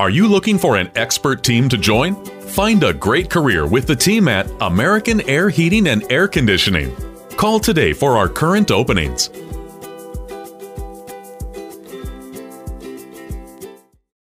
Are you looking for an expert team to join? Find a great career with the team at American Air Heating and Air Conditioning. Call today for our current openings